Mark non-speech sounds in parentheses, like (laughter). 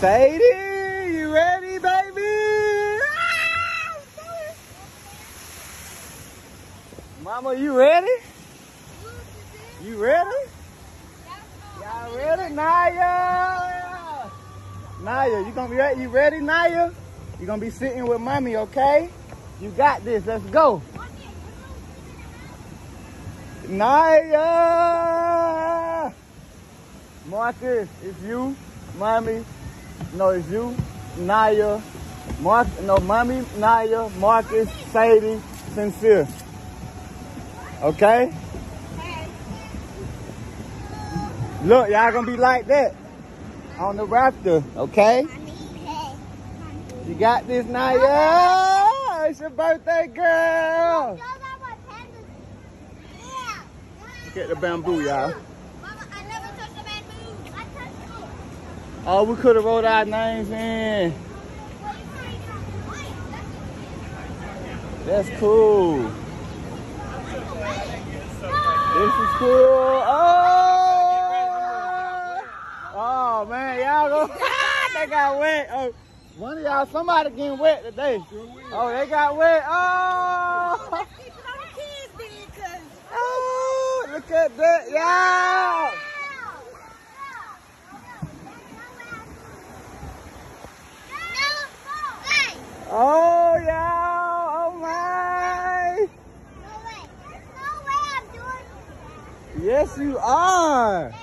Sadie, you ready, baby? Mama, you ready? You ready? Y'all ready? Naya! Naya, you gonna be ready? You ready, Naya? You gonna be sitting with mommy, okay? You got this. Let's go. Naya! Marcus, it's you. Mommy. No, it's you. Naya. Mark, no, mommy, Naya, Marcus, Sadie, Sincere. Okay? Look, y'all gonna be like that on the rafter, okay? You got this, Naya. It's your birthday, girl. Look at the bamboo, y'all. Oh, we could have wrote our names in. That's cool. This is cool. Oh, oh man, y'all go. (laughs) they got wet. Oh, one of y'all, somebody getting wet today. Oh, they got wet. Oh, oh look at that, y'all. Oh, yeah. Oh, my. Yes, you are.